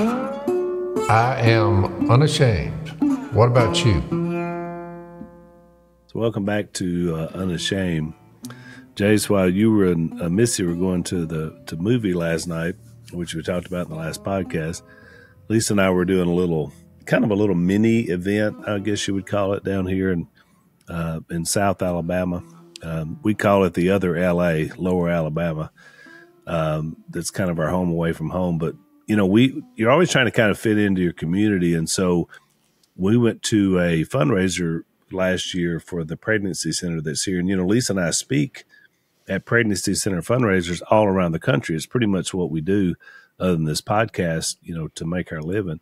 I am unashamed. What about you? So, welcome back to uh, Unashamed. Jase, while you were in uh, Missy were going to the to movie last night, which we talked about in the last podcast, Lisa and I were doing a little kind of a little mini event, I guess you would call it, down here in uh, in South Alabama. Um, we call it the other LA, Lower Alabama. Um, that's kind of our home away from home. But you know, we you're always trying to kind of fit into your community, and so we went to a fundraiser last year for the pregnancy center that's here. And you know, Lisa and I speak at pregnancy center fundraisers all around the country. It's pretty much what we do, other than this podcast, you know, to make our living.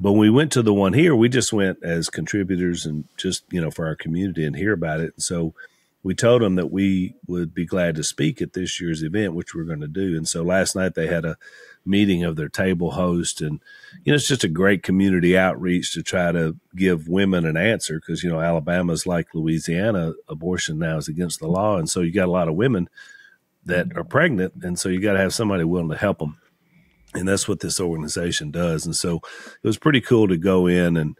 But when we went to the one here, we just went as contributors and just, you know, for our community and hear about it. And so we told them that we would be glad to speak at this year's event, which we're going to do. And so last night they had a meeting of their table host. And, you know, it's just a great community outreach to try to give women an answer because, you know, Alabama's like Louisiana, abortion now is against the law. And so you got a lot of women that are pregnant. And so you got to have somebody willing to help them and that's what this organization does. And so it was pretty cool to go in and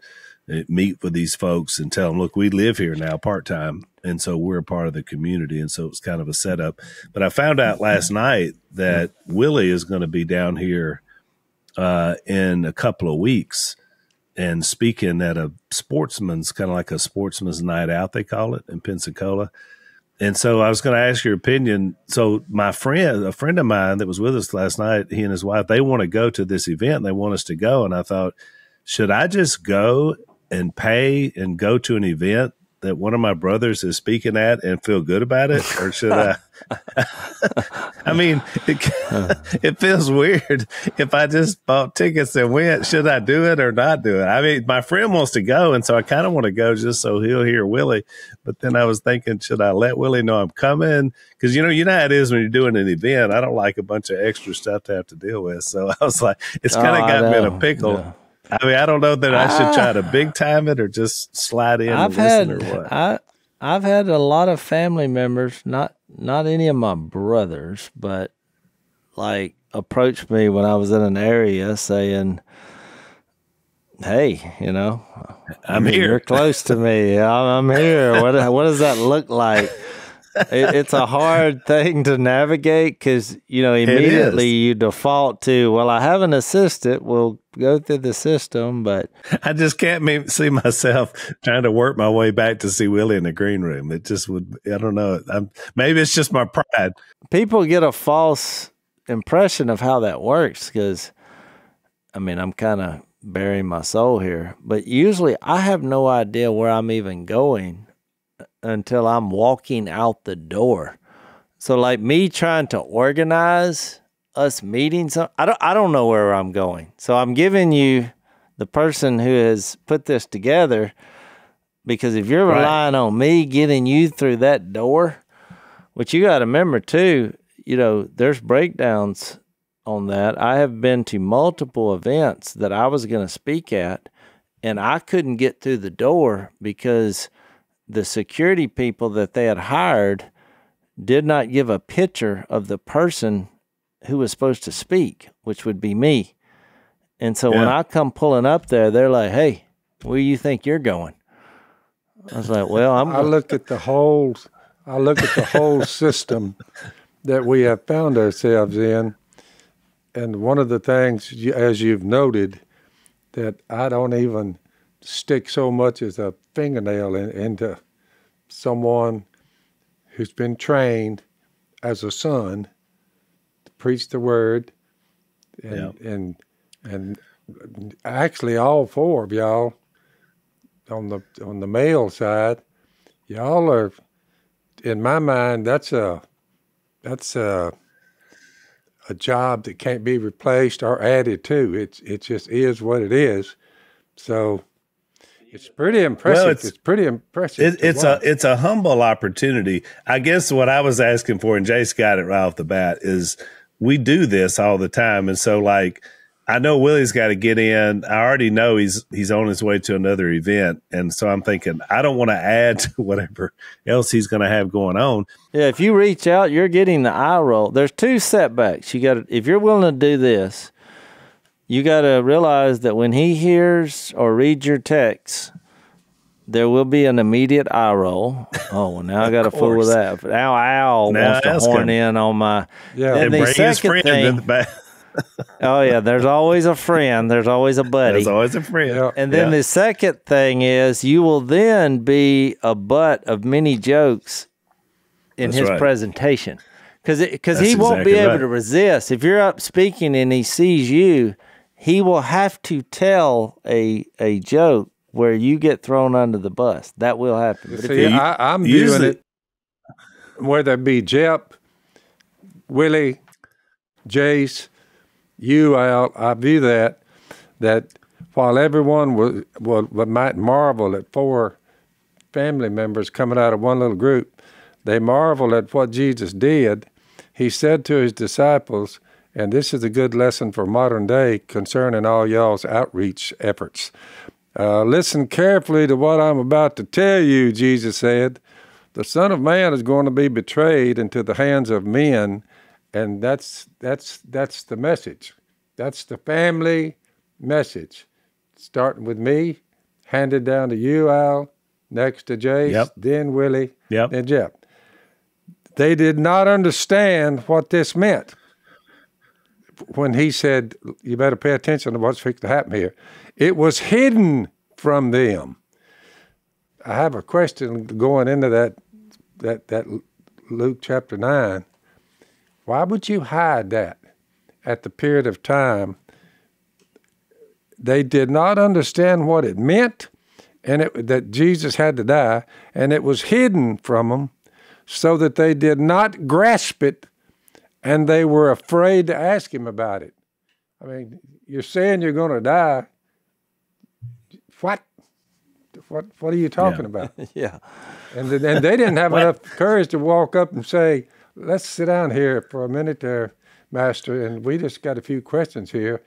meet with these folks and tell them, look, we live here now part time. And so we're a part of the community. And so it's kind of a setup. But I found out last night that Willie is going to be down here uh, in a couple of weeks and speaking at a sportsman's kind of like a sportsman's night out, they call it in Pensacola. And so I was going to ask your opinion. So my friend, a friend of mine that was with us last night, he and his wife, they want to go to this event. They want us to go. And I thought, should I just go and pay and go to an event that one of my brothers is speaking at and feel good about it, or should I? I mean, it, it, feels weird if I just bought tickets and went. Should I do it or not do it? I mean, my friend wants to go, and so I kind of want to go just so he'll hear Willie. But then I was thinking, should I let Willie know I'm coming? Because you know, you know how it is when you're doing an event. I don't like a bunch of extra stuff to have to deal with. So I was like, it's kind of oh, got me in a pickle. Yeah I mean, I don't know that I should try to ah. big time it or just slide in. I've had I I've had a lot of family members, not not any of my brothers, but like approach me when I was in an area saying, "Hey, you know, I'm here. You're close to me. I'm, I'm here. What what does that look like?" it, it's a hard thing to navigate because you know immediately you default to well i have an assistant we'll go through the system but i just can't see myself trying to work my way back to see willie in the green room. It just would i don't know. I'm, maybe it's just my pride. People get a false impression of how that works because i mean i'm kind of burying my soul here but usually i have no idea where i'm even going until I'm walking out the door. So like me trying to organize us meeting some I don't I don't know where I'm going. So I'm giving you the person who has put this together because if you're relying right. on me getting you through that door, which you got to remember too, you know, there's breakdowns on that. I have been to multiple events that I was going to speak at and I couldn't get through the door because the security people that they had hired did not give a picture of the person who was supposed to speak, which would be me. And so yeah. when I come pulling up there, they're like, "Hey, where you think you're going?" I was like, "Well, I'm." I look at the whole. I look at the whole system that we have found ourselves in, and one of the things, as you've noted, that I don't even stick so much as a fingernail in, into someone who's been trained as a son to preach the word. And yeah. and and actually all four of y'all on the on the male side y'all are in my mind that's a that's a a job that can't be replaced or added to. It's it just is what it is. So it's pretty impressive. Well, it's, it's, pretty impressive. It, it's watch. a it's a humble opportunity. I guess what I was asking for, and Jase got it right off the bat, is we do this all the time, and so like I know Willie's got to get in. I already know he's he's on his way to another event, and so I'm thinking I don't want to add to whatever else he's going to have going on. Yeah, if you reach out, you're getting the eye roll. There's two setbacks. You got if you're willing to do this, you got to realize that when he hears or reads your text, there will be an immediate eye roll. Oh, well, now I got to fool with that. But Now Al Now wants to horn him. in on my. Yeah. And the bring his second friend thing, in the back. oh yeah, there's always a friend. There's always a buddy. There's always a friend. And then Yeah. the second thing is you will then be a butt of many jokes in That's his right. presentation. Because because he won't be able right. to resist. If you're up speaking and he sees you, he will have to tell a a joke where you get thrown under the bus. That will happen. But if See, you- I, I'm usually- viewing it whether it be Jep, Willie, Jase, you, Al. I view that that while everyone was, was, might marvel at four family members coming out of one little group, they marvel at what Jesus did. He said to his disciples, and this is a good lesson for modern day concerning all y'all's outreach efforts. Uh, listen carefully to what I'm about to tell you, Jesus said. The Son of Man is going to be betrayed into the hands of men, and that's that's that's the message. That's the family message. Starting with me, handed down to you, Al, next to Jase, Yep. then Willie, Yep. then Jep. They did not understand what this meant when he said, You better pay attention to what's fixing to happen here. It was hidden from them. I have a question going into that that that Luke chapter nine. Why would you hide that at the period of time? They did not understand what it meant, and it, that Jesus had to die, and it was hidden from them, so that they did not grasp it, and they were afraid to ask him about it. I mean, you're saying you're going to die. What? What? What are you talking about? yeah. And th- and they didn't have enough courage to walk up and say, "Let's sit down here for a minute, there, Master." And we just got a few questions here.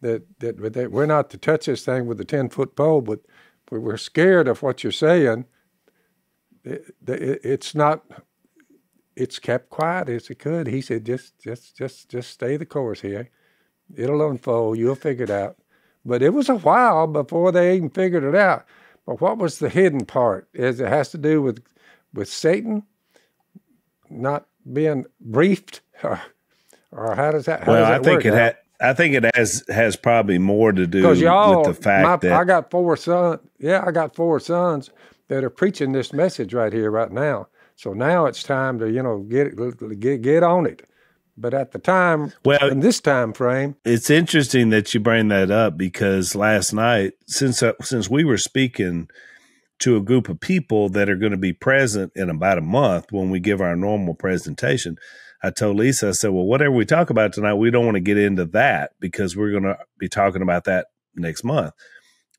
That that, that we're not to touch this thing with a ten foot pole, but we- we're scared of what you're saying. It, it, it's not. It's kept quiet as it could. He said, "Just, just, just, just stay the course here. It'll unfold. You'll figure it out." But it was a while before they even figured it out. But what was the hidden part? Is it has to do with with Satan not being briefed, or, or how does that? How Well, does I think it had. I think it has has probably more to do with the fact my, that I got four sons. Yeah, I got four sons that are preaching this message right here, right now. So now it's time to you know get get get on it. But at the time, Well- in this time frame, it's interesting that you bring that up because last night, since uh, since we were speaking to a group of people that are going to be present in about a month when we give our normal presentation, I told Lisa, I said, "Well, whatever we talk about tonight, we don't want to get into that because we're going to be talking about that next month."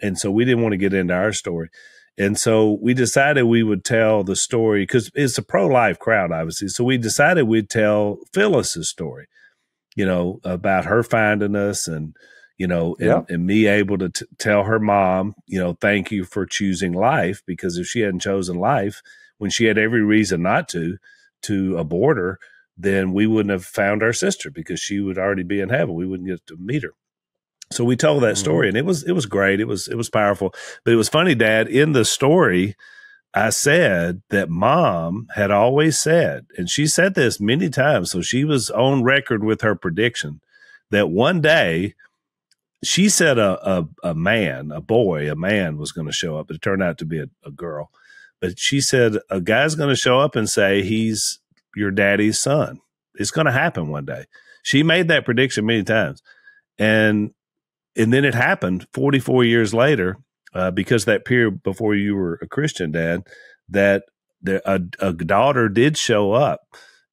And so we didn't want to get into our story. And so we decided we would tell the story because it's a pro life crowd, obviously. So we decided we'd tell Phyllis's story, you know, about her finding us and, you know, and, Yeah. and me able to t- tell her mom, you know, thank you for choosing life because if she hadn't chosen life when she had every reason not to, to abort her, then we wouldn't have found our sister because she would already be in heaven. We wouldn't get to meet her. So we told that story mm-hmm. and it was it was great. It was it was powerful. But it was funny, Dad, in the story, I said that mom had always said, and she said this many times, so she was on record with her prediction that one day she said a, a, a man, a boy, a man was going to show up. But it turned out to be a, a girl. But she said a guy's going to show up and say he's your daddy's son. It's going to happen one day. She made that prediction many times. And and then it happened 44 years later uh, because that period before you were a christian dad that the, a, a daughter did show up.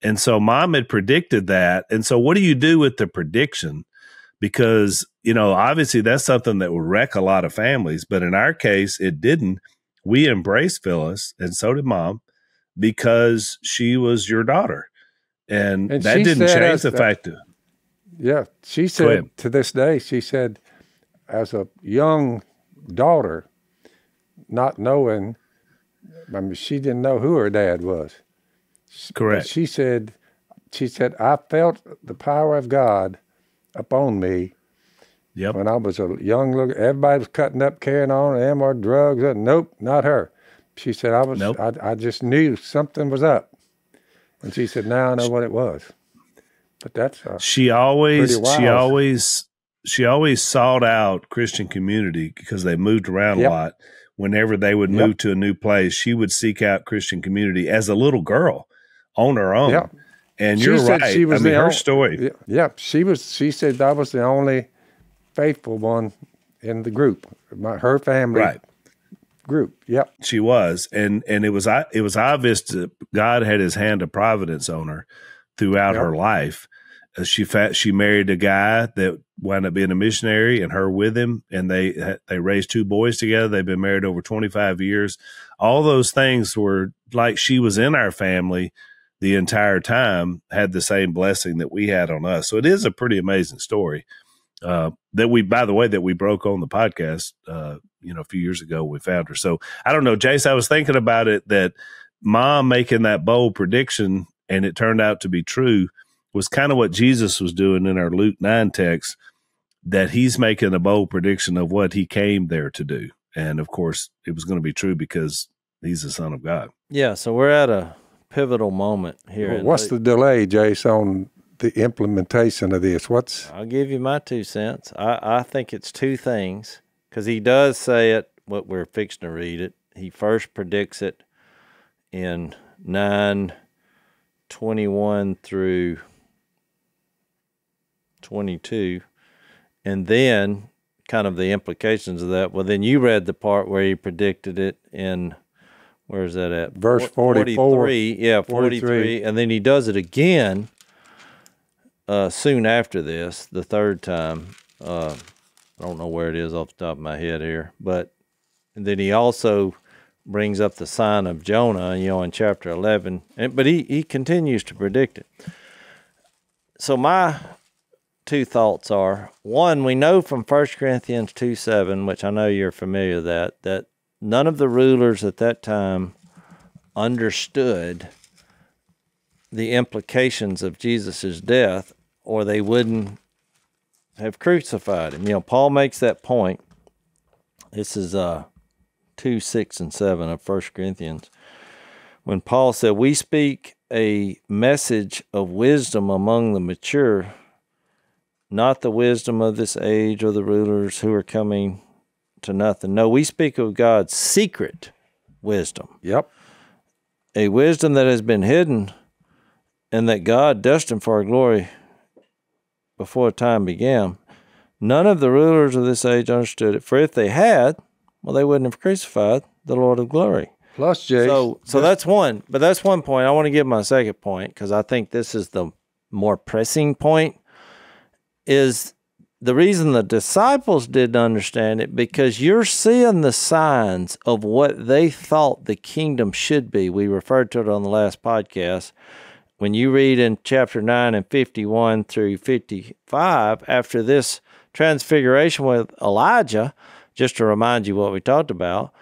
And so mom had predicted that. And so what do you do with the prediction? Because you know obviously that's something that would wreck a lot of families but in our case it didn't. We embraced phyllis and so did mom because she was your daughter. And, And that didn't change the the- fact that Yeah, she said to this day, she said, as a young daughter, not knowing, I mean, she didn't know who her dad was. But correct she said, she said, I felt the power of God upon me, Yep. When I was a young look, everybody was cutting up, carrying on, and more drugs. Uh, Nope, not her. She said, I was, Nope. I, I just knew something was up. And she said, now I know what it was. But that's, She always she always she always sought out Christian community because they moved around Yep. a lot. Whenever they would Yep. move to a new place, she would seek out Christian community as a little girl on her own. Yep. And She you're right. she was I mean, her on- story. yeah, she was, she said I was the only faithful one in the group, my, her family Right. group. Yep. She was, and and it was I- it was obvious that God had His hand of providence on her throughout Yep. her life. Uh, she fa- she married a guy that wound up being a missionary, and her with him, and they they raised two boys together. They've been married over twenty five years. All those things were like she was in our family the entire time. Had the same blessing that we had on us. So it is a pretty amazing story. Uh, that we, by the way, that we broke on the podcast, uh, you know, a few years ago, we found her. So I don't know, Jase, I was thinking about it that mom making that bold prediction and it turned out to be true was kind of what Jesus was doing in our Luke 9 text, that he's making a bold prediction of what he came there to do. And of course, it was going to be true because he's the son of God. Yeah, so we're at a pivotal moment here. Well, what's Luke. the delay, Jase, on the implementation of this? What's I'll give you my two cents. I, I think it's two things because he does say it, what we're fixing to read it. He first predicts it in 9 21 through 22. And then, kind of the implications of that. Well, then you read the part where he predicted it in, where's that at? Verse Four- 44. 43. Yeah, 43. 43. And then he does it again uh, soon after this, the third time. Uh, I don't know where it is off the top of my head here, but and then he also brings up the sign of Jonah, you know, in chapter 11. And, but he, he continues to predict it. So my two thoughts are one, we know from 1 Corinthians 2 7, which I know you're familiar with that, that none of the rulers at that time understood the implications of Jesus' death, or they wouldn't have crucified him. You know, Paul makes that point. This is uh, 2 6 and 7 of 1 Corinthians. When Paul said, We speak a message of wisdom among the mature, not the wisdom of this age or the rulers who are coming to nothing. No, we speak of God's secret wisdom yep? a wisdom that has been hidden and that God destined for our glory before time began. None of the rulers of this age understood it, for if they had, well, they wouldn't have crucified the Lord of glory. Plus, Jase. So, so that's one, but that's one point. I want to give my second point because I think this is the more pressing point. Is the reason the disciples didn't understand it because you're seeing the signs of what they thought the kingdom should be. We referred to it on the last podcast. When you read in chapter 9 and 51 through 55, after this transfiguration with Elijah, just to remind you what we talked about,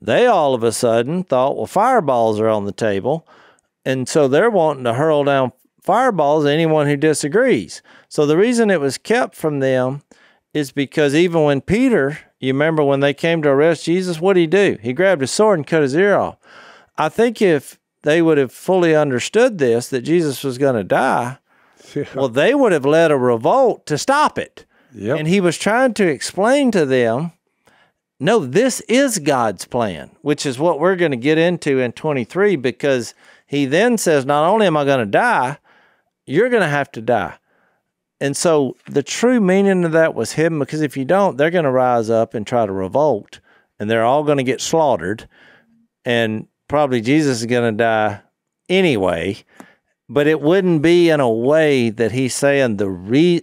they all of a sudden thought, well, fireballs are on the table. And so they're wanting to hurl down fireballs anyone who disagrees. So the reason it was kept from them is because even when Peter, you remember when they came to arrest Jesus, what did he do? He grabbed his sword and cut his ear off. I think if they would have fully understood this, that Jesus was going to die, well, they would have led a revolt to stop it. Yep. And he was trying to explain to them no, this is God's plan, which is what we're going to get into in 23 because he then says, Not only am I going to die, you're going to have to die. And so the true meaning of that was hidden because if you don't, they're going to rise up and try to revolt and they're all going to get slaughtered. And probably Jesus is going to die anyway, but it wouldn't be in a way that he's saying the re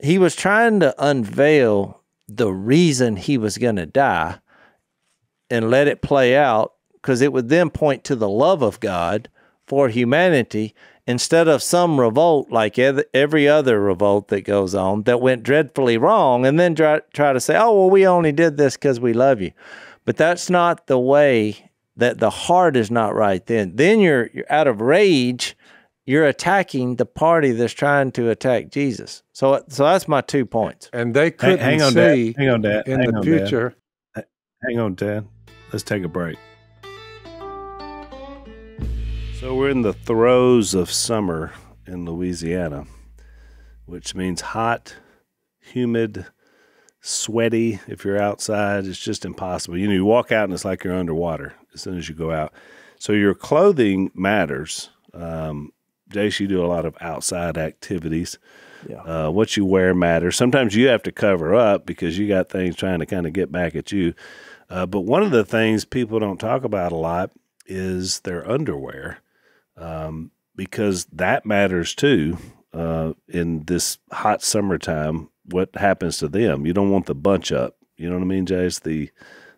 he was trying to unveil the reason he was going to die and let it play out because it would then point to the love of God for humanity instead of some revolt like every other revolt that goes on that went dreadfully wrong and then try, try to say, oh, well, we only did this because we love you. But that's not the way that the heart is not right then. Then you're, you're out of rage. you're attacking the party that's trying to attack Jesus. So, so that's my two points. And they couldn't hang on, see Dad. Hang on, Dad. in Hang the on, Dad. future. Hang on, Dad. Let's take a break. So we're in the throes of summer in Louisiana, which means hot, humid, sweaty. If you're outside, it's just impossible. You know, you walk out and it's like you're underwater as soon as you go out. So your clothing matters. Um, Jase, you do a lot of outside activities. Yeah. Uh, what you wear matters. Sometimes you have to cover up because you got things trying to kind of get back at you. Uh, but one of the things people don't talk about a lot is their underwear, um, because that matters too. Uh, in this hot summertime, what happens to them? You don't want the bunch up. You know what I mean, Jase? The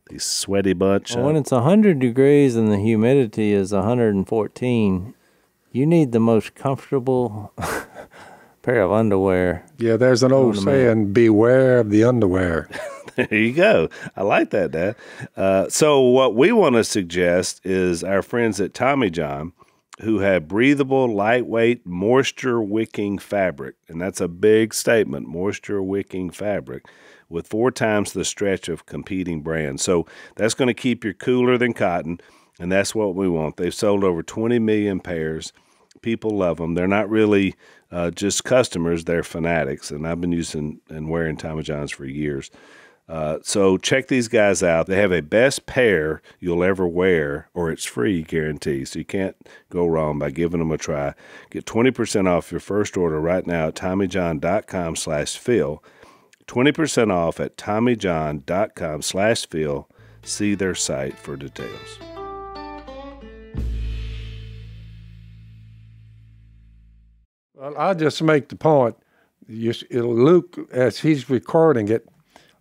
the sweaty bunch. Well, when up. it's 100 degrees and the humidity is 114, you need the most comfortable pair of underwear. Yeah, there's an old saying: "Beware of the underwear." There you go. I like that, Dad. Uh, so, what we want to suggest is our friends at Tommy John, who have breathable, lightweight, moisture wicking fabric. And that's a big statement moisture wicking fabric with four times the stretch of competing brands. So, that's going to keep you cooler than cotton. And that's what we want. They've sold over 20 million pairs. People love them. They're not really uh, just customers, they're fanatics. And I've been using and wearing Tommy Johns for years. Uh, so check these guys out. They have a best pair you'll ever wear, or it's free guarantee. So you can't go wrong by giving them a try. Get 20% off your first order right now at TommyJohn.com slash Phil. 20% off at TommyJohn.com slash Phil. See their site for details. Well, I'll just make the point. You, Luke, as he's recording it,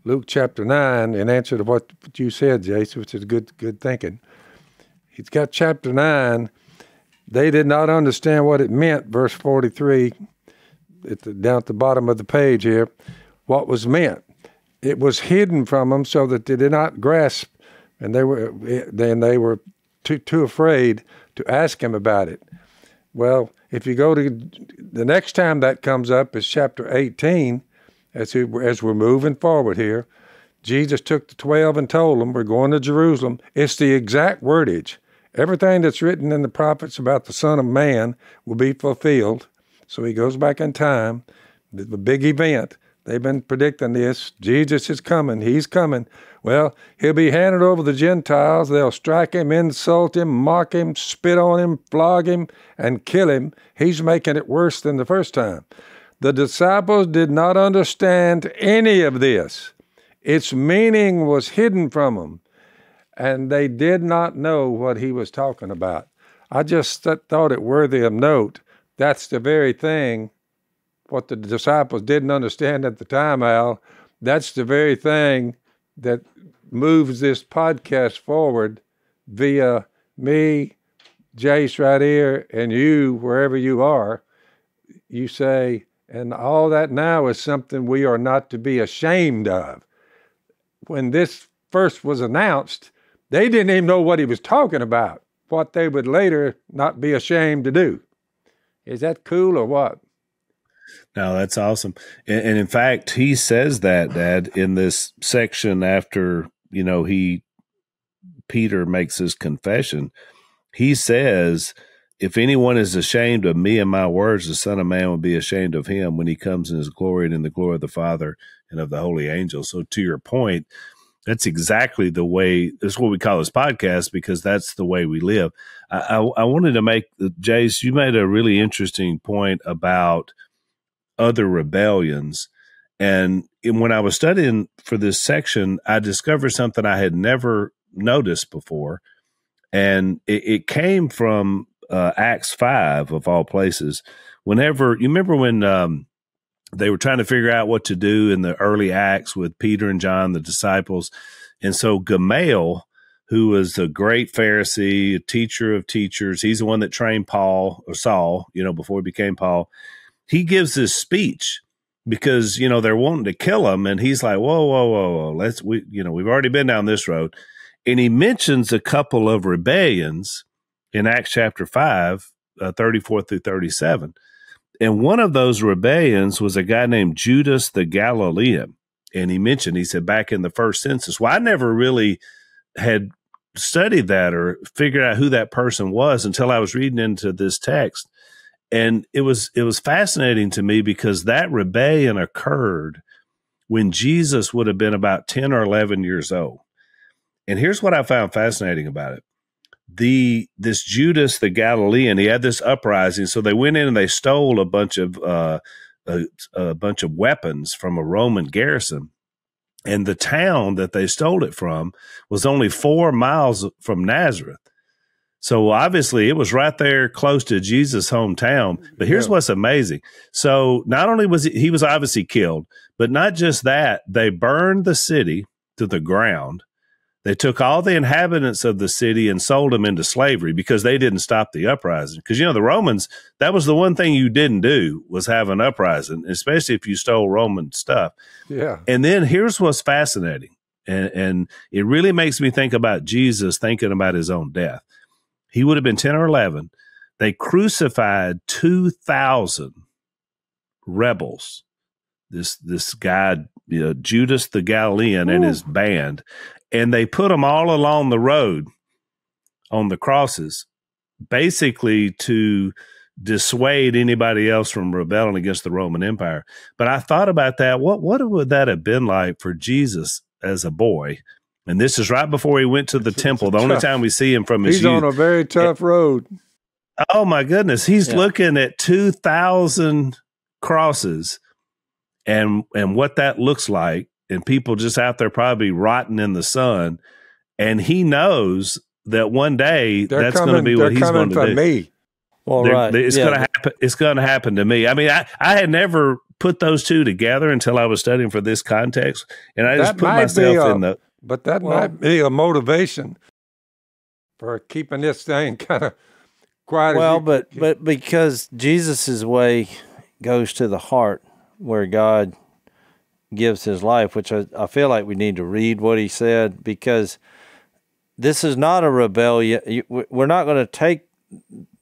Luke chapter 9, in answer to what you said, Jase, which is good, good thinking. He's got chapter 9. They did not understand what it meant, verse 43, at the, down at the bottom of the page here, what was meant. It was hidden from them so that they did not grasp, and they were then they were too, too afraid to ask him about it. Well, if you go to the next time that comes up is chapter 18, as, we, as we're moving forward here. Jesus took the 12 and told them, We're going to Jerusalem. It's the exact wordage. Everything that's written in the prophets about the Son of Man will be fulfilled. So he goes back in time, the, the big event. They've been predicting this. Jesus is coming. He's coming. Well, he'll be handed over to the Gentiles. They'll strike him, insult him, mock him, spit on him, flog him, and kill him. He's making it worse than the first time. The disciples did not understand any of this. Its meaning was hidden from them, and they did not know what he was talking about. I just th- thought it worthy of note. That's the very thing what the disciples didn't understand at the time, Al. That's the very thing that moves this podcast forward via me, Jase right here, and you, wherever you are. You say, and all that now is something we are not to be ashamed of. When this first was announced, they didn't even know what he was talking about, what they would later not be ashamed to do. Is that cool or what? No, that's awesome. And, and in fact, he says that, Dad, in this section after, you know, he, Peter makes his confession. He says, if anyone is ashamed of me and my words, the Son of Man will be ashamed of him when he comes in his glory and in the glory of the Father and of the holy angels. So, to your point, that's exactly the way. That's what we call this podcast because that's the way we live. I, I, I wanted to make Jase. You made a really interesting point about other rebellions, and when I was studying for this section, I discovered something I had never noticed before, and it, it came from uh, Acts five of all places. Whenever you remember when um, they were trying to figure out what to do in the early Acts with Peter and John, the disciples, and so Gamaliel, who was a great Pharisee, a teacher of teachers, he's the one that trained Paul or Saul, you know, before he became Paul. He gives this speech because you know they're wanting to kill him, and he's like, "Whoa, whoa, whoa, whoa! Let's we, you know, we've already been down this road." And he mentions a couple of rebellions in Acts chapter 5, uh, 34 through 37. And one of those rebellions was a guy named Judas the Galilean. And he mentioned, he said, back in the first census. Well, I never really had studied that or figured out who that person was until I was reading into this text. And it was it was fascinating to me because that rebellion occurred when Jesus would have been about 10 or 11 years old. And here's what I found fascinating about it. The this Judas the Galilean, he had this uprising, so they went in and they stole a bunch of uh, a, a bunch of weapons from a Roman garrison. And the town that they stole it from was only four miles from Nazareth. So obviously it was right there close to Jesus' hometown. But here's yeah. what's amazing. So not only was he, he was obviously killed, but not just that, they burned the city to the ground. They took all the inhabitants of the city and sold them into slavery because they didn't stop the uprising. Because you know the Romans, that was the one thing you didn't do was have an uprising, especially if you stole Roman stuff. Yeah. And then here's what's fascinating, and, and it really makes me think about Jesus thinking about his own death. He would have been ten or eleven. They crucified two thousand rebels. This this guy you know, Judas the Galilean Ooh. and his band, and they put them all along the road on the crosses, basically to dissuade anybody else from rebelling against the Roman Empire. But I thought about that. What what would that have been like for Jesus as a boy? And this is right before he went to the temple. The only time we see him from his he's youth. on a very tough road. Oh my goodness, he's yeah. looking at two thousand crosses, and and what that looks like and people just out there probably rotting in the sun. And he knows that one day they're that's going to be what he's going to do. Me. Well, right. It's yeah. going to happen. It's going to happen to me. I mean, I, I had never put those two together until I was studying for this context, and I just put myself a, in the. But that well, might be a motivation for keeping this thing kind of quiet. Well, but but because Jesus's way goes to the heart, where God gives his life, which I, I feel like we need to read what he said because this is not a rebellion. We're not going to take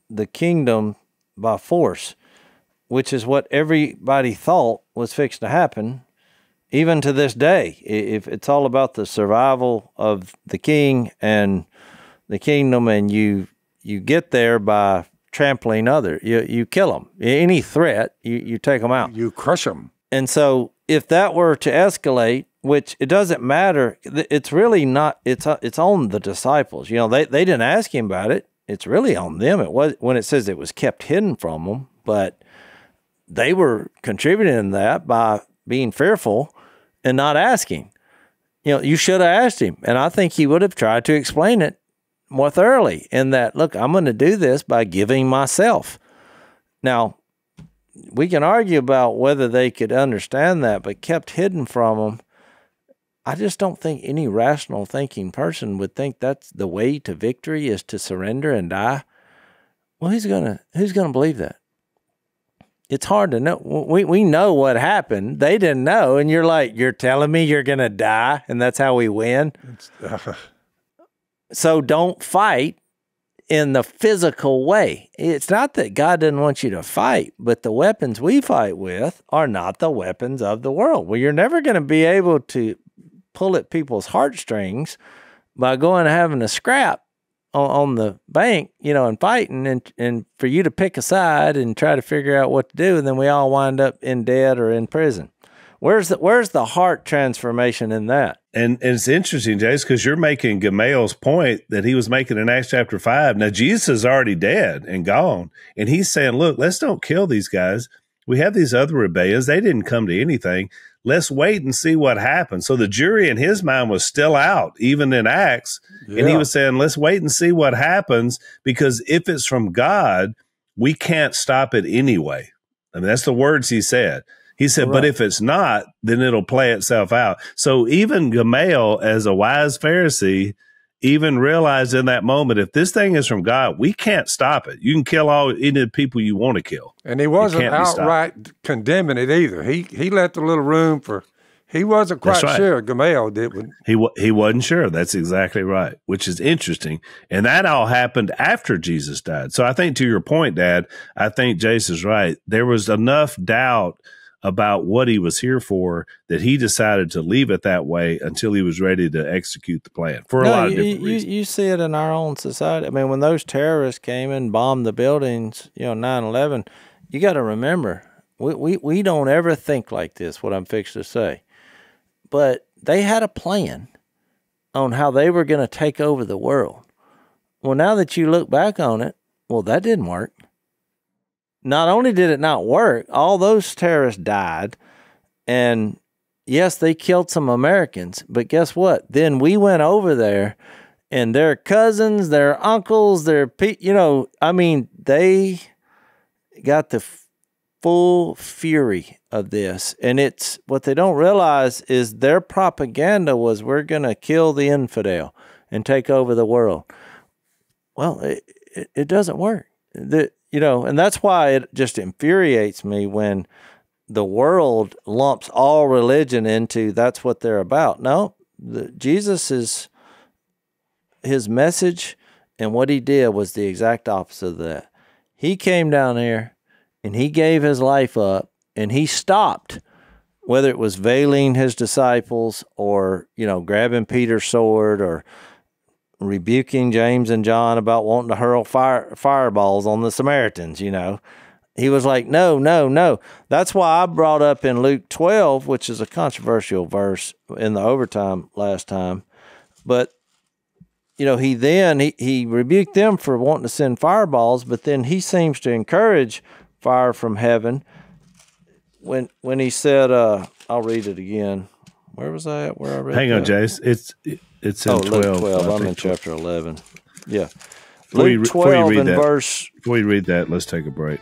the kingdom by force, which is what everybody thought was fixed to happen, even to this day. If it's all about the survival of the king and the kingdom, and you you get there by trampling other, you you kill them. Any threat, you you take them out. You crush them. And so if that were to escalate, which it doesn't matter, it's really not. It's uh, it's on the disciples. You know, they they didn't ask him about it. It's really on them. It was when it says it was kept hidden from them, but they were contributing in that by being fearful and not asking. You know, you should have asked him, and I think he would have tried to explain it more thoroughly. In that, look, I'm going to do this by giving myself. Now, we can argue about whether they could understand that, but kept hidden from them. I just don't think any rational thinking person would think that's the way to victory is to surrender and die. Well, who's gonna who's gonna believe that? It's hard to know. We we know what happened. They didn't know, and you're like, you're telling me you're gonna die, and that's how we win. Uh, so don't fight in the physical way. It's not that God doesn't want you to fight, but the weapons we fight with are not the weapons of the world. Well, you're never going to be able to pull at people's heartstrings by going and having a scrap on, on the bank, you know, and fighting, and and for you to pick a side and try to figure out what to do, and then we all wind up in debt or in prison. Where's the where's the heart transformation in that? And, and it's interesting, Jase, because you're making Gamaliel's point that he was making in Acts chapter five. Now Jesus is already dead and gone, and he's saying, "Look, let's don't kill these guys. We have these other rebellions. They didn't come to anything. Let's wait and see what happens." So the jury in his mind was still out, even in Acts, yeah. and he was saying, "Let's wait and see what happens, because if it's from God, we can't stop it anyway." I mean, that's the words he said. He said, right. but if it's not, then it'll play itself out. So even Gamaliel, as a wise Pharisee, even realized in that moment, if this thing is from God, we can't stop it. You can kill all any of the people you want to kill. And he wasn't outright condemning it either. He he left a little room for He wasn't quite right. sure. Gamaliel did. When, He he wasn't sure. That's exactly right, which is interesting. And that all happened after Jesus died. So I think to your point, Dad, I think Jase's right. There was enough doubt about what he was here for that he decided to leave it that way until he was ready to execute the plan for a No, lot of you, different you, reasons. you see it in our own society. I mean, when those terrorists came and bombed the buildings, you know, 9 11, you got to remember, we, we, we don't ever think like this, what I'm fixing to say. But they had a plan on how they were going to take over the world. Well, now that you look back on it, well, that didn't work. Not only did it not work, all those terrorists died. And yes, they killed some Americans, but guess what? Then we went over there and their cousins, their uncles, their, pe- you know, I mean, they got the full fury of this. And it's what they don't realize is their propaganda was we're going to kill the infidel and take over the world. Well, it, it, it doesn't work. The, you know, and that's why it just infuriates me when the world lumps all religion into that's what they're about. No, the, Jesus is his message and what he did was the exact opposite of that. He came down here and he gave his life up and he stopped whether it was veiling his disciples or, you know, grabbing Peter's sword or rebuking James and John about wanting to hurl fire fireballs on the Samaritans, you know. He was like, no, no, no. That's why I brought up in Luke 12, which is a controversial verse in the overtime last time. But, you know, he then, he, he rebuked them for wanting to send fireballs, but then he seems to encourage fire from heaven when when he said, uh, I'll read it again. Where was I at? Where I read Hang on, that? Jase. It's it's in Oh, 12. Luke 12. I I'm in think. chapter 11. Yeah. Before you Luke re- before you 12 read and that- verse Before you read that, let's take a break.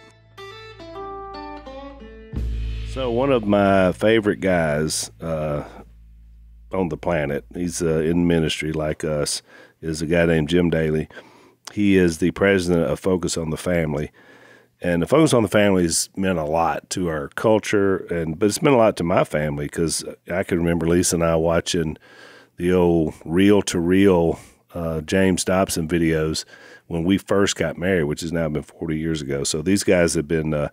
So, one of my favorite guys uh, on the planet, he's uh, in ministry like us, is a guy named Jim Daly. He is the president of Focus on the Family. And the Focus on the Family has meant a lot to our culture, and but it's meant a lot to my family because I can remember Lisa and I watching the old reel to reel uh, James Dobson videos when we first got married, which has now been 40 years ago. So these guys have been uh,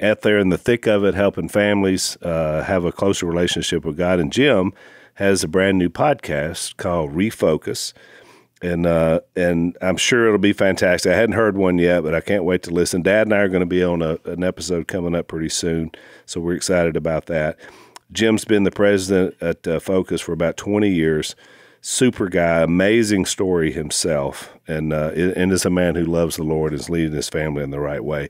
out there in the thick of it, helping families uh, have a closer relationship with God. And Jim has a brand new podcast called Refocus. And uh, and I'm sure it'll be fantastic. I hadn't heard one yet, but I can't wait to listen. Dad and I are going to be on a, an episode coming up pretty soon, so we're excited about that. Jim's been the president at uh, Focus for about 20 years. Super guy, amazing story himself, and uh, and is a man who loves the Lord and is leading his family in the right way.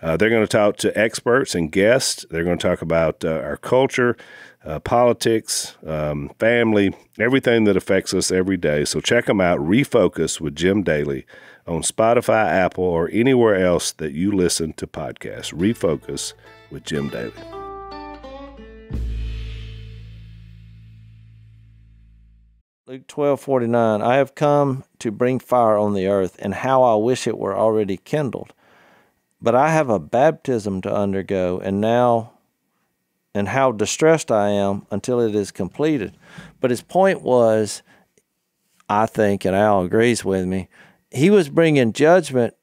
Uh, they're going to talk to experts and guests. They're going to talk about uh, our culture, uh, politics, um, family, everything that affects us every day. So check them out. Refocus with Jim Daly on Spotify, Apple, or anywhere else that you listen to podcasts. Refocus with Jim Daly. Luke twelve forty nine. I have come to bring fire on the earth, and how I wish it were already kindled. But I have a baptism to undergo, and now, and how distressed I am until it is completed. But his point was, I think, and Al agrees with me, he was bringing judgment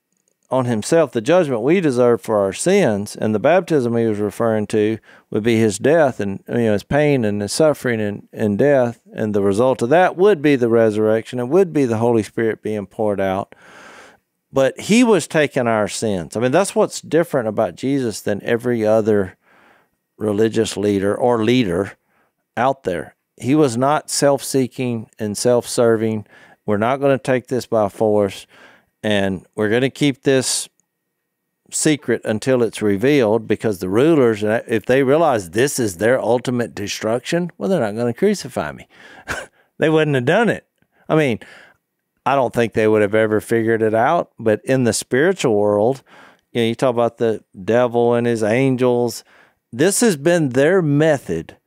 on himself, the judgment we deserve for our sins, and the baptism he was referring to would be his death and you know his pain and his suffering and, and death, and the result of that would be the resurrection and would be the Holy Spirit being poured out. But he was taking our sins. I mean, that's what's different about Jesus than every other religious leader or leader out there. He was not self seeking and self serving. We're not going to take this by force and we're going to keep this secret until it's revealed because the rulers if they realize this is their ultimate destruction well they're not going to crucify me they wouldn't have done it i mean i don't think they would have ever figured it out but in the spiritual world you know you talk about the devil and his angels this has been their method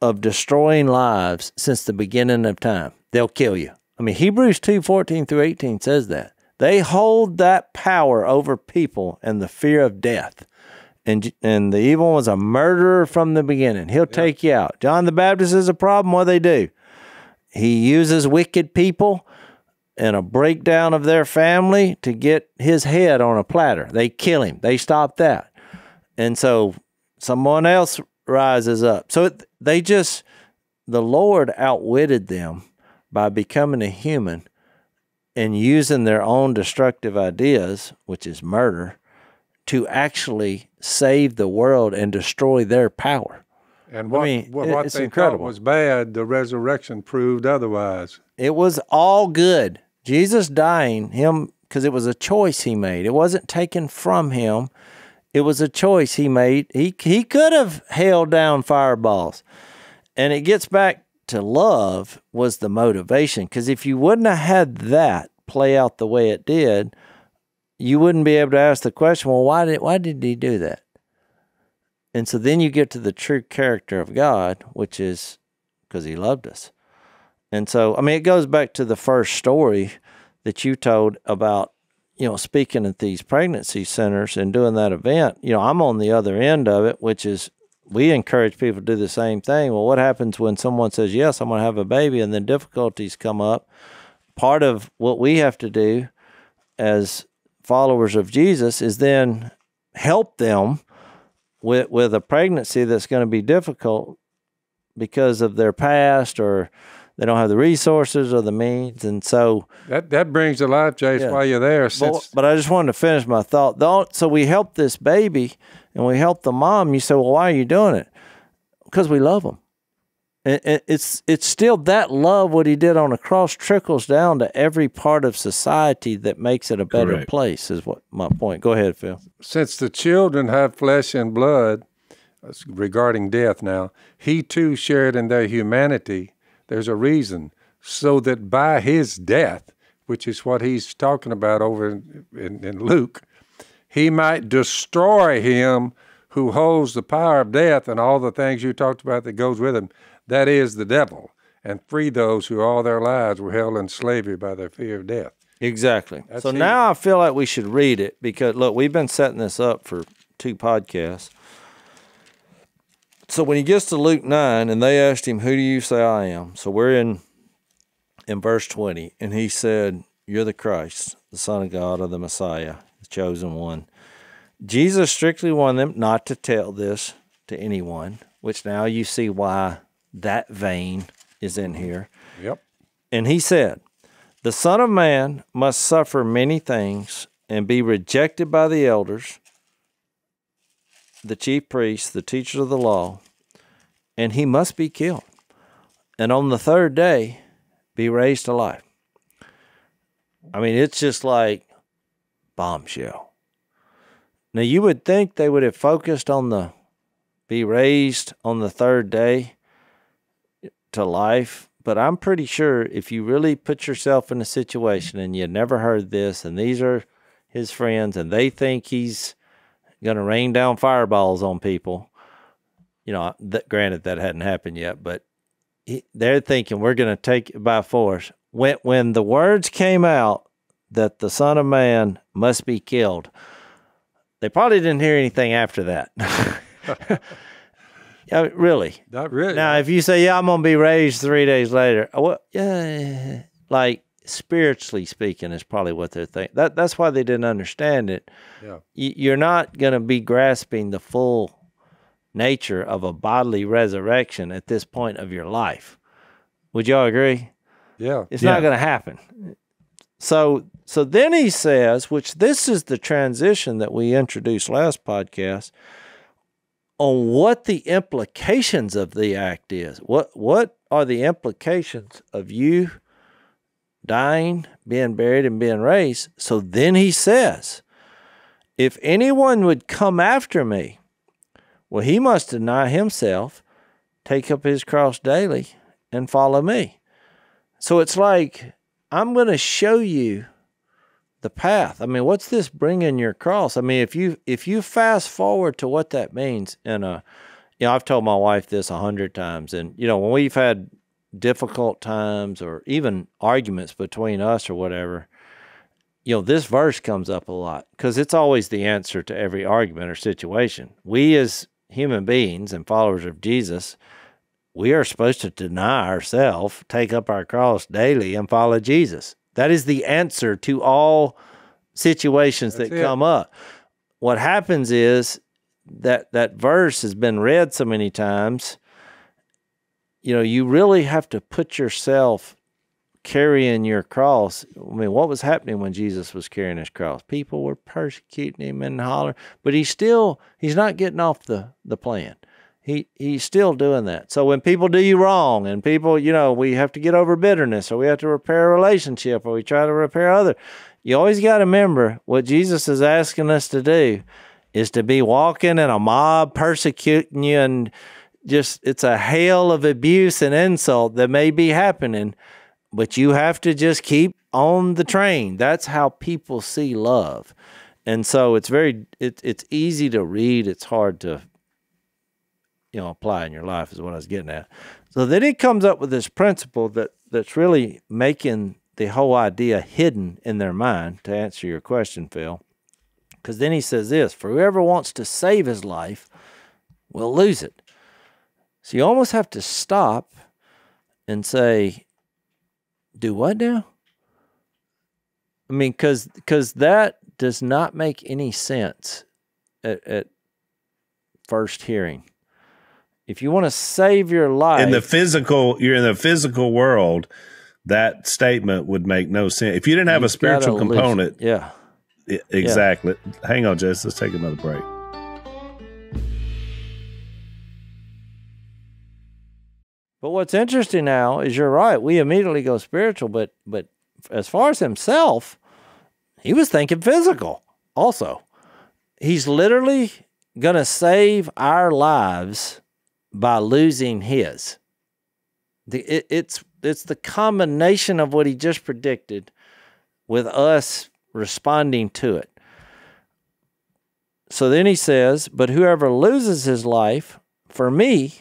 of destroying lives since the beginning of time they'll kill you i mean hebrews 2 14 through 18 says that they hold that power over people and the fear of death. And and the evil one was a murderer from the beginning. He'll take you out. John the Baptist is a problem. What they do? He uses wicked people and a breakdown of their family to get his head on a platter. They kill him. They stop that. And so someone else rises up. So it, they just, the Lord outwitted them by becoming a human and using their own destructive ideas, which is murder, to actually save the world and destroy their power. And what, mean, what, what they incredible. thought was bad, the resurrection proved otherwise. It was all good. Jesus dying, him, because it was a choice he made. It wasn't taken from him. It was a choice he made. He he could have held down fireballs, and it gets back to love was the motivation. Because if you wouldn't have had that play out the way it did, you wouldn't be able to ask the question, well, why did why did he do that? And so then you get to the true character of God, which is because he loved us. And so, I mean, it goes back to the first story that you told about, you know, speaking at these pregnancy centers and doing that event. You know, I'm on the other end of it, which is we encourage people to do the same thing. Well, what happens when someone says, Yes, I'm going to have a baby, and then difficulties come up? Part of what we have to do as followers of Jesus is then help them with, with a pregnancy that's going to be difficult because of their past or they don't have the resources or the means. And so, That that brings to life, Jase, Yeah. while you're there. but, Since but I just wanted to finish my thought. The- So we help this baby and we help the mom. You say, well, why are you doing it? Because we love them. And and it's it's still that love what he did on the cross trickles down to every part of society that makes it a better Correct. place. Is what my point. Go ahead, Phil. since the children have flesh and blood, uh, regarding death now, he too shared in their humanity. There's a reason, so that by his death, which is what he's talking about over in, in, in Luke, he might destroy him who holds the power of death and all the things you talked about that goes with him. That is the devil, and free those who all their lives were held in slavery by their fear of death. Exactly. That's so he. now I feel like we should read it because look, we've been setting this up for two podcasts. So when he gets to Luke nine and they asked him, Who do you say I am? So we're in in verse twenty, and he said, You're the Christ, the Son of God or the Messiah, the chosen one. Jesus strictly warned them not to tell this to anyone, which now you see why that vein is in here. Yep. And he said, The Son of Man must suffer many things and be rejected by the elders, the chief priests, the teachers of the law, and he must be killed. And on the third day, be raised to life. I mean, it's just like bombshell. Now, you would think they would have focused on the be raised on the third day to life, but I'm pretty sure if you really put yourself in a situation and you never heard this, and these are his friends, and they think he's going to rain down fireballs on people, you know, that, granted that hadn't happened yet, but he, they're thinking we're going to take it by force. When when the words came out that the Son of Man must be killed, they probably didn't hear anything after that. Yeah, really. Not really. Now, if you say, "Yeah, I'm gonna be raised three days later," uh, well, yeah, like spiritually speaking, is probably what they're thinking. That that's why they didn't understand it. Yeah. Y- You're not gonna be grasping the full nature of a bodily resurrection at this point of your life. Would y'all agree? yeah. It's Yeah. not going to happen. So so then he says, which this is the transition that we introduced last podcast on what the implications of the act is. What what are the implications of you dying, being buried and being raised? So then he says, if anyone would come after me, well he must deny himself, take up his cross daily and follow me. So it's like I'm going to show you the path. I mean, what's this bringing your cross? I mean, if you if you fast forward to what that means, and uh, you know, I've told my wife this a hundred times, and you know, when we've had difficult times or even arguments between us or whatever, you know, this verse comes up a lot because it's always the answer to every argument or situation. We, as human beings and followers of Jesus, we are supposed to deny ourselves, take up our cross daily, and follow Jesus. That is the answer to all situations That's that it. come up. What happens is that that verse has been read so many times. You know, you really have to put yourself carrying your cross. I mean, what was happening when Jesus was carrying his cross? People were persecuting him and hollering, but he still he's not getting off the the plan. He he's still doing that. So when people do you wrong and people, you know, we have to get over bitterness or we have to repair a relationship or we try to repair other, you always got to remember what Jesus is asking us to do is to be walking in a mob persecuting you and just it's a hail of abuse and insult that may be happening but you have to just keep on the train. That's how people see love. And so it's very it, it's easy to read, it's hard to you know apply in your life is what I was getting at. So then he comes up with this principle that that's really making the whole idea hidden in their mind to answer your question, Phil. Because then he says this for whoever wants to save his life will lose it. So you almost have to stop and say, do what now? I mean, because because that does not make any sense at, at first hearing. If you want to save your life, in the physical you're in the physical world that statement would make no sense if you didn't have a spiritual component yeah, exactly hang on Jase let's take another break But what's interesting now is you're right. We immediately go spiritual, but but as far as himself, he was thinking physical also. He's literally going to save our lives by losing his. The, it, it's it's the combination of what he just predicted with us responding to it. So then he says, "But whoever loses his life for me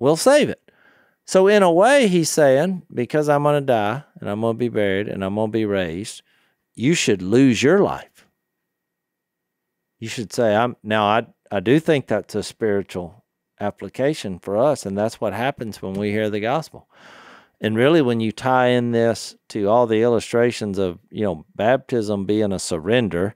will save it." So in a way, he's saying, because I'm going to die and I'm going to be buried and I'm going to be raised, you should lose your life. You should say, I'm now I I do think that's a spiritual application for us, and that's what happens when we hear the gospel. And really, when you tie in this to all the illustrations of you know baptism being a surrender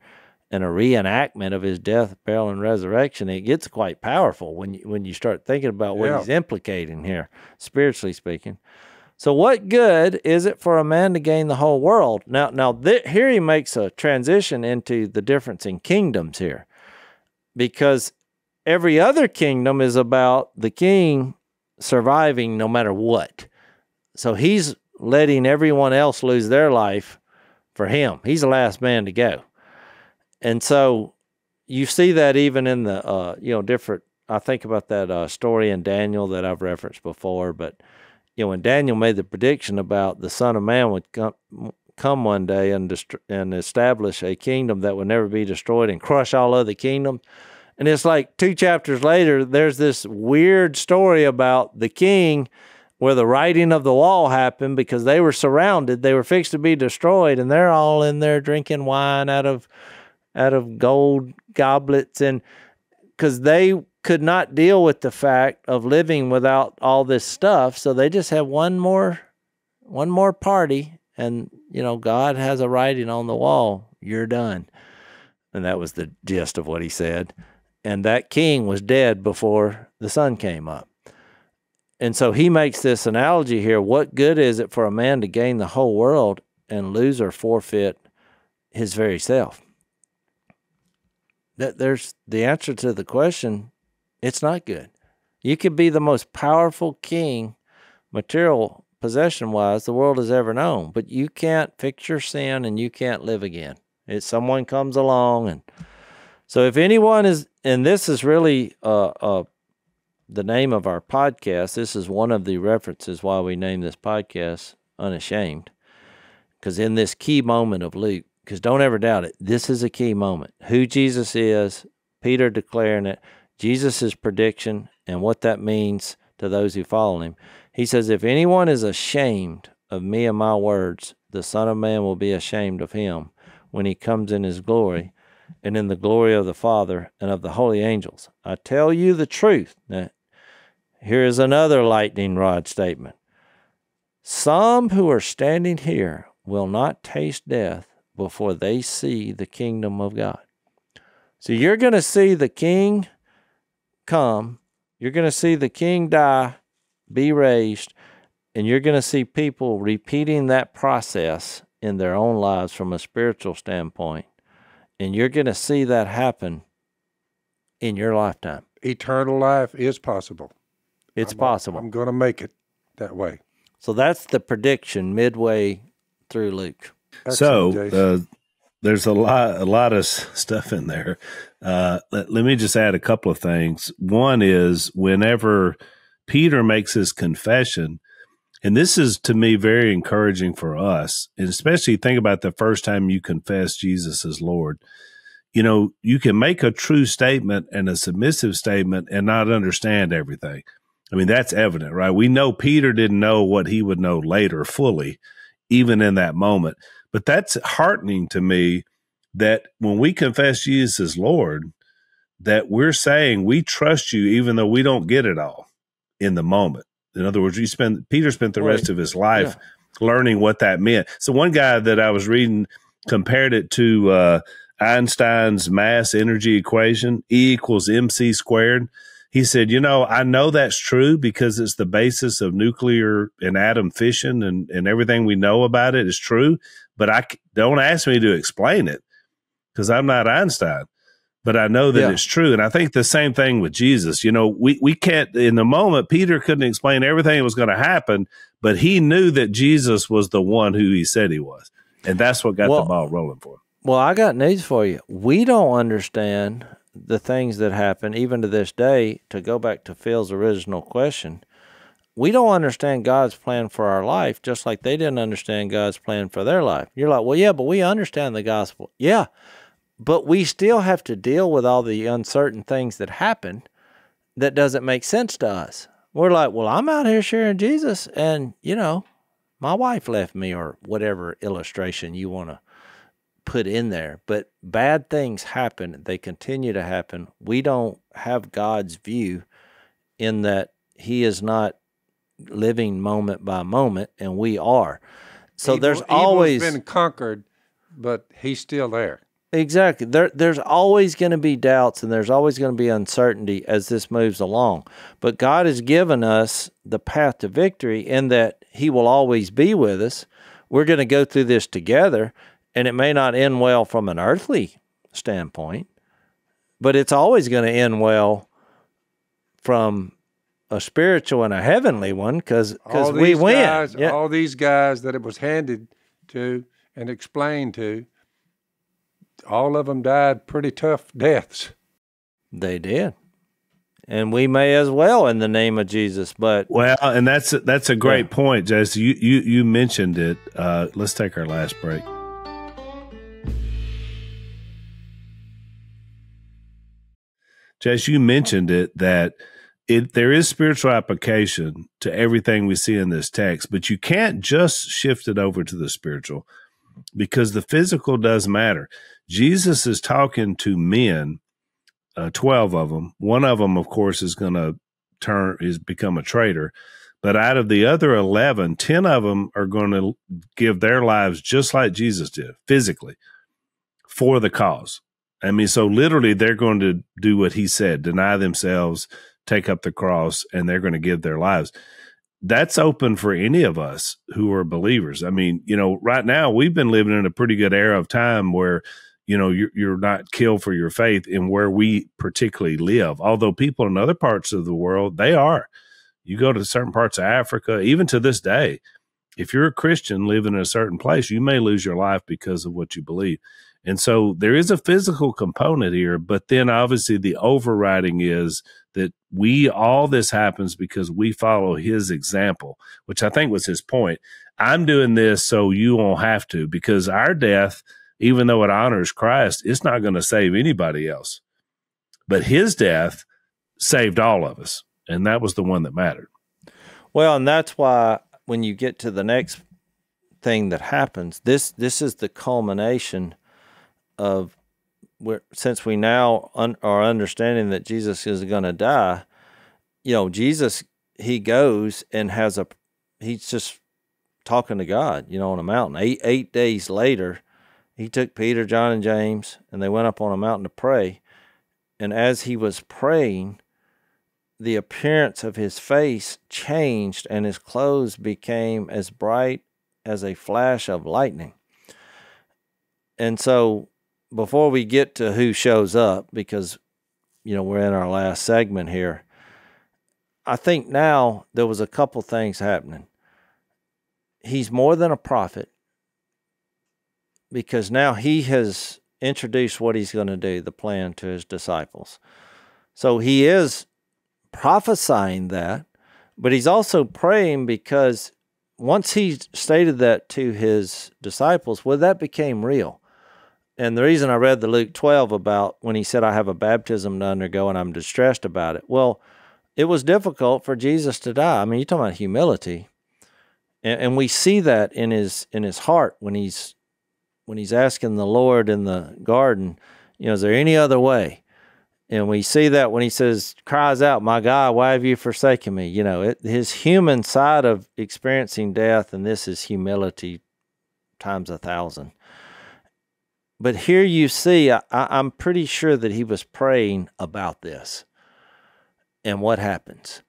and a reenactment of his death, burial, and resurrection, it gets quite powerful when you when you start thinking about what Yeah. he's implicating here, spiritually speaking. So, what good is it for a man to gain the whole world? Now, now th- here he makes a transition into the difference in kingdoms here, because every other kingdom is about the king surviving no matter what. So he's letting everyone else lose their life for him. He's the last man to go, and so you see that even in the uh, you know different. I think about that uh, story in Daniel that I've referenced before, but you know, when Daniel made the prediction about the Son of Man would come, come one day and dest- and establish a kingdom that would never be destroyed and crush all other kingdoms, and it's like two chapters later, there's this weird story about the king where the writing of the wall happened because they were surrounded, they were fixed to be destroyed, and they're all in there drinking wine out of out of gold goblets and because they could not deal with the fact of living without all this stuff. So they just have one more one more party and you know god has a writing on the wall. You're done. And that was the gist of what he said. And that king was dead before the sun came up. And so he makes this analogy here. What good is it for a man to gain the whole world and lose or forfeit his very self that there's the answer to the question it's not good. You could be the most powerful king material possession wise the world has ever known but you can't fix your sin and you can't live again. It's someone comes along and so if anyone is and this is really uh, uh, the name of our podcast this is one of the references why we named this podcast unashamed because in this key moment of luke because don't ever doubt it this is a key moment who jesus is peter declaring it jesus' prediction and what that means to those who follow him he says if anyone is ashamed of me and my words the son of man will be ashamed of him when he comes in his glory and in the glory of the Father and of the holy angels. I tell you the truth. Now, here is another lightning rod statement. Some who are standing here will not taste death before they see the kingdom of God. So you're going to see the king come, you're going to see the king die, be raised, and you're going to see people repeating that process in their own lives from a spiritual standpoint. And you're going to see that happen in your lifetime. Eternal life is possible. It's I'm, possible. I'm going to make it that way. So that's the prediction midway through Luke. So uh, there's a lot, a lot of stuff in there. Uh, let, let me just add a couple of things. One is whenever Peter makes his confession, and this is to me very encouraging for us, and especially think about the first time you confess Jesus as Lord. You know, you can make a true statement and a submissive statement and not understand everything. I mean, that's evident, right? We know Peter didn't know what he would know later fully, even in that moment. But that's heartening to me that when we confess Jesus as Lord, that we're saying we trust you even though we don't get it all in the moment. In other words, you spend Peter spent the rest of his life yeah. learning what that meant. So one guy that I was reading compared it to uh, Einstein's mass energy equation, E equals mc squared. He said, "You know, I know that's true because it's the basis of nuclear and atom fission, and and everything we know about it is true. But I don't ask me to explain it because I'm not Einstein." but I know that yeah. it's true. And I think the same thing with Jesus. You know, we, we can't, in the moment, Peter couldn't explain everything that was going to happen, but he knew that Jesus was the one who he said he was. And that's what got well, the ball rolling for him. Well, I got news for you. We don't understand the things that happen, even to this day, to go back to Phil's original question. We don't understand God's plan for our life, just like they didn't understand God's plan for their life. You're like, well, yeah, but we understand the gospel. Yeah, but we still have to deal with all the uncertain things that happen that doesn't make sense to us. We're like, well, I'm out here sharing Jesus, and, you know, my wife left me, or whatever illustration you want to put in there. But bad things happen, they continue to happen. We don't have God's view in that He is not living moment by moment, and we are. So evil, there's always been conquered, but He's still there. Exactly. There, there's always going to be doubts and there's always going to be uncertainty as this moves along. But God has given us the path to victory in that He will always be with us. We're going to go through this together, and it may not end well from an earthly standpoint, but it's always going to end well from a spiritual and a heavenly one because we win. Guys, yeah. All these guys that it was handed to and explained to all of them died pretty tough deaths. They did. And we may as well in the name of Jesus, but well, and that's that's a great yeah. point, Jesse. You you you mentioned it. Uh, let's take our last break. Jase, you mentioned it that it there is spiritual application to everything we see in this text, but you can't just shift it over to the spiritual because the physical does matter. Jesus is talking to men, uh, 12 of them. One of them, of course, is going to turn, is become a traitor. But out of the other 11, 10 of them are going to give their lives just like Jesus did, physically, for the cause. I mean, so literally they're going to do what he said, deny themselves, take up the cross, and they're going to give their lives that's open for any of us who are believers. I mean, you know, right now we've been living in a pretty good era of time where, you know, you're, you're not killed for your faith in where we particularly live. Although people in other parts of the world, they are. You go to certain parts of Africa, even to this day, if you're a Christian living in a certain place, you may lose your life because of what you believe. And so there is a physical component here, but then obviously the overriding is that we all this happens because we follow his example, which I think was his point. I'm doing this so you won't have to, because our death, even though it honors Christ, it's not going to save anybody else. But his death saved all of us. And that was the one that mattered. Well, and that's why when you get to the next thing that happens, this this is the culmination of where since we now un, are understanding that Jesus is going to die, you know, Jesus he goes and has a he's just talking to God, you know, on a mountain. Eight eight days later, he took Peter, John, and James, and they went up on a mountain to pray. And as he was praying, the appearance of his face changed, and his clothes became as bright as a flash of lightning. And so, before we get to who shows up, because you know we're in our last segment here, I think now there was a couple things happening. He's more than a prophet because now he has introduced what he's going to do, the plan to his disciples. So he is prophesying that, but he's also praying because once he stated that to his disciples, well, that became real. And the reason I read the Luke 12 about when he said, I have a baptism to undergo and I'm distressed about it. Well, it was difficult for Jesus to die. I mean, you're talking about humility. And, and we see that in his in his heart when he's when he's asking the Lord in the garden, you know, is there any other way? And we see that when he says, cries out, My God, why have you forsaken me? You know, it, his human side of experiencing death, and this is humility times a thousand. But here you see, I, I'm pretty sure that he was praying about this. And what happens?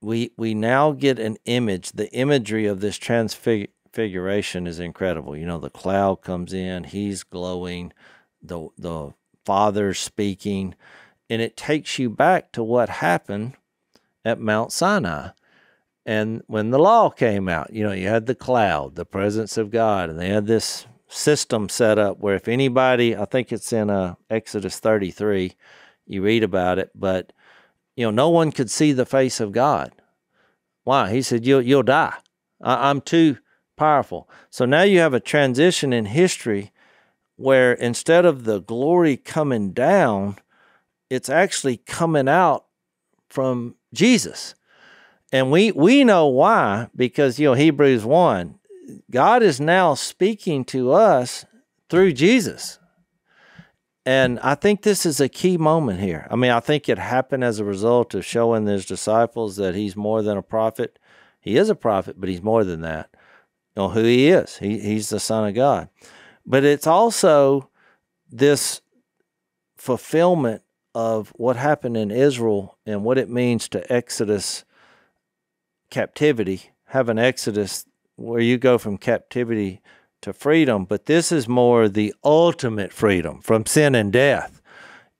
We, we now get an image, the imagery of this transfiguration is incredible. You know, the cloud comes in, he's glowing, the, the Father speaking, and it takes you back to what happened at Mount Sinai. And when the law came out, you know, you had the cloud, the presence of God, and they had this system set up where if anybody, I think it's in uh, Exodus 33, you read about it, but you know, no one could see the face of God. Why? He said, "You'll you'll die. I, I'm too powerful." So now you have a transition in history where instead of the glory coming down, it's actually coming out from Jesus. And we we know why because you know Hebrews 1 God is now speaking to us through Jesus. And I think this is a key moment here. I mean, I think it happened as a result of showing his disciples that he's more than a prophet. He is a prophet, but he's more than that. You know who he is. He, he's the Son of God. But it's also this fulfillment of what happened in Israel and what it means to Exodus captivity, have an Exodus where you go from captivity to freedom, but this is more the ultimate freedom from sin and death.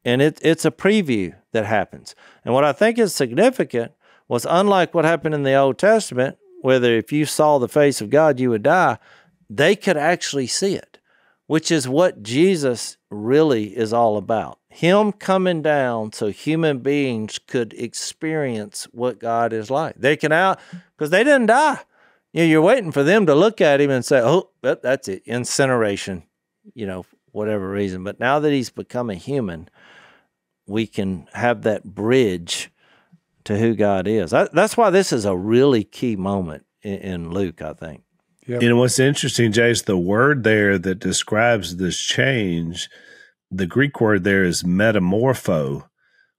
And it, it's a preview that happens. And what I think is significant was unlike what happened in the Old Testament, whether if you saw the face of God, you would die, they could actually see it which is what Jesus really is all about. Him coming down so human beings could experience what God is like. They can out because they didn't die. You know, you're waiting for them to look at him and say, "Oh, that's it, incineration." You know, whatever reason. But now that he's become a human, we can have that bridge to who God is. that's why this is a really key moment in, in Luke. I think. Yep. And what's interesting, Jase, the word there that describes this change, the Greek word there is metamorpho,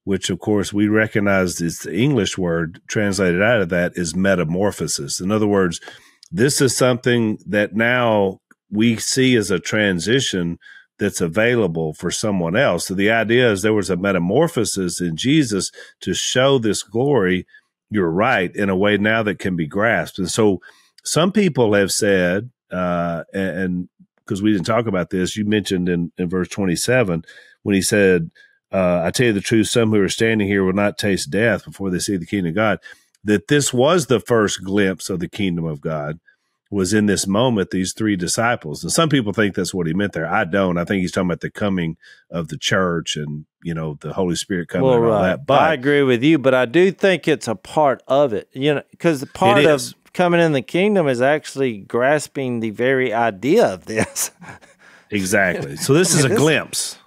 which of course we recognize is the English word translated out of that is metamorphosis. In other words, this is something that now we see as a transition that's available for someone else. So the idea is there was a metamorphosis in Jesus to show this glory, you're right, in a way now that can be grasped. And so some people have said, uh, and because we didn't talk about this, you mentioned in, in verse 27 when he said, uh, I tell you the truth, some who are standing here will not taste death before they see the kingdom of God, that this was the first glimpse of the kingdom of God was in this moment, these three disciples. And some people think that's what he meant there. I don't. I think he's talking about the coming of the church and, you know, the Holy Spirit coming well, and all right. that. But I agree with you, but I do think it's a part of it, you know, because part of coming in the kingdom is actually grasping the very idea of this. exactly. So this is a glimpse.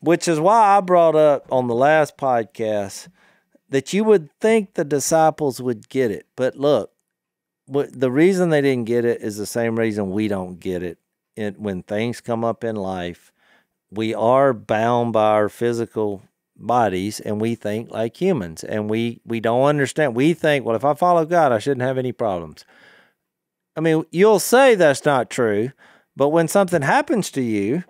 Which is why I brought up on the last podcast that you would think the disciples would get it. But look, the reason they didn't get it is the same reason we don't get it. It, when things come up in life, we are bound by our physical bodies and we think like humans. And we we don't understand. We think well if i follow god i shouldn't have any problems. I mean you'll say that's not true but when something happens to you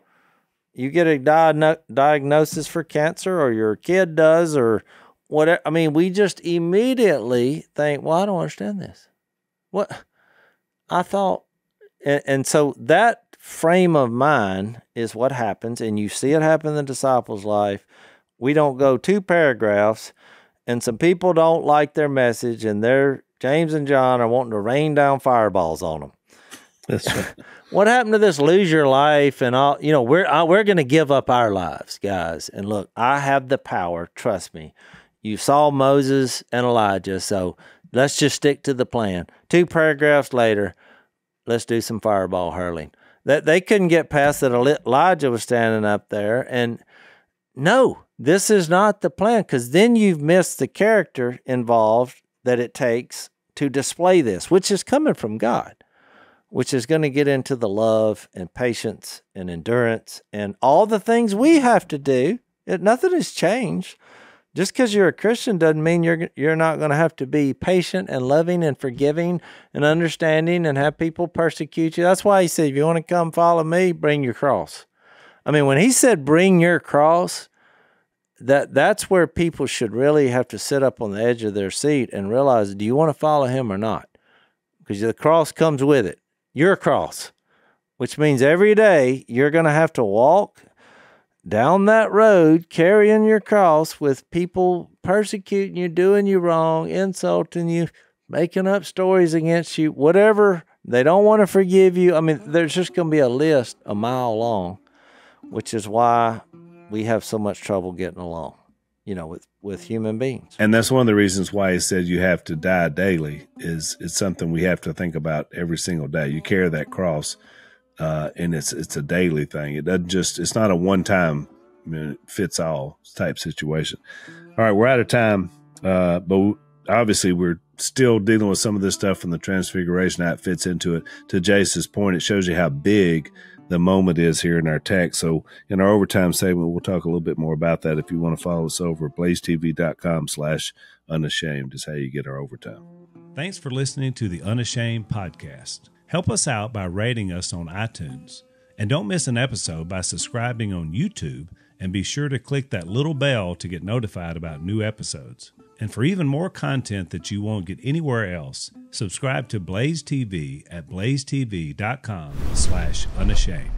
you get a di- diagnosis for cancer or your kid does or whatever i mean we just immediately think well i don't understand this. What? I thought and, and so that frame of mind is what happens and you see it happen in the disciples life. We don't go two paragraphs and some people don't like their message and they're James and John are wanting to rain down fireballs on them. What happened to this lose your life and all? You know, we're uh, we're going to give up our lives, guys. And look, I have the power. Trust me. You saw Moses and Elijah, so let's just stick to the plan. Two paragraphs later, let's do some fireball hurling. That they couldn't get past that. Elijah was standing up there, and no, this is not the plan because then you've missed the character involved that it takes to display this, which is coming from God, which is going to get into the love and patience and endurance and all the things we have to do. It, nothing has changed. Just because you're a Christian doesn't mean you're you're not going to have to be patient and loving and forgiving and understanding and have people persecute you. That's why he said, if you want to come follow me, bring your cross. I mean, when he said bring your cross, that that's where people should really have to sit up on the edge of their seat and realize do you want to follow him or not because the cross comes with it your cross which means every day you're going to have to walk down that road carrying your cross with people persecuting you doing you wrong insulting you making up stories against you whatever. They don't want to forgive you. I mean there's just going to be a list a mile long which is why we have so much trouble getting along, you know, with with human beings. And that's one of the reasons why he said you have to die daily. Is it's something we have to think about every single day. You carry that cross, uh, and it's it's a daily thing. It doesn't just. It's not a one time I mean, fits all type situation. All right, we're out of time, uh, but obviously we're still dealing with some of this stuff from the Transfiguration. How it fits into it. To Jase's point, it shows you how big the moment is here in our text. So in our overtime segment, we'll talk a little bit more about that. If you want to follow us over blazetv.com slash unashamed is how you get our overtime. Thanks for listening to the Unashamed podcast. Help us out by rating us on iTunes. And don't miss an episode by subscribing on YouTube and be sure to click that little bell to get notified about new episodes. And for even more content that you won't get anywhere else, subscribe to Blaze TV at blazetv.com slash unashamed.